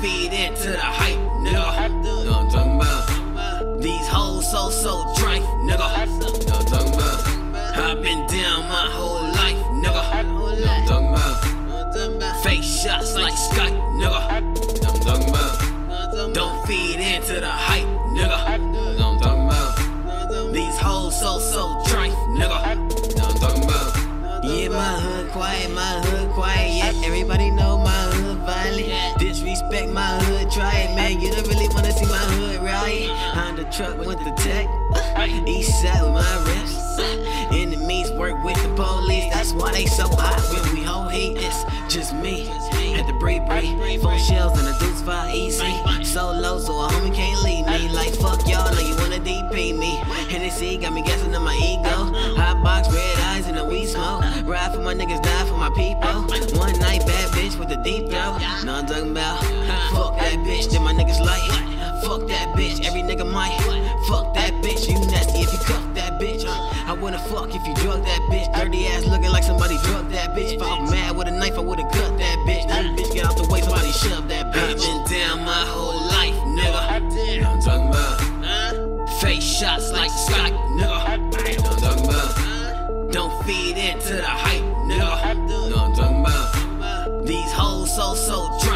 feed into the hype, nigga. I'm talking about? These hoes so, so trife, nigga. I'm talking about? I've been down my whole life, nigga. I'm talking about? Fake shots like Skype, nigga. I'm talking about? Don't feed into the hype, nigga. I'm talking about? These hoes so, so trife, nigga. I'm talking about? Yeah, my hood quiet, my hood. Disrespect my hood, try it, man. You don't really wanna see my hood. On the truck with the tech, east side with my wrist. Enemies work with the police, that's why they so hot when we hold heat. It's just me. Had to breathe, breathe. Four shells and a deuce five easy. So low, so a homie can't leave me. Like fuck y'all, know you wanna DP me. Hennessy got me guessing on my ego. Hot box, red eyes, and a weed smoke. Ride for my niggas, die for my people. Deep throat. Know I'm talking about. Fuck that bitch, then my niggas like. Fuck that bitch, every nigga might. Fuck that bitch, you nasty if you cuff that bitch. I wouldn't fuck if you drug that bitch. Dirty ass looking like somebody drugged that bitch. If I was mad with a knife, I would've cut that bitch. That bitch get out the way, somebody shove that I've bitch. been down my whole life, nigga. Know I'm talking about. Face shots like Scott, nigga. Know I'm talking about. Don't feed into the hype, nigga. Know I'm talking about. These hoes so so drank,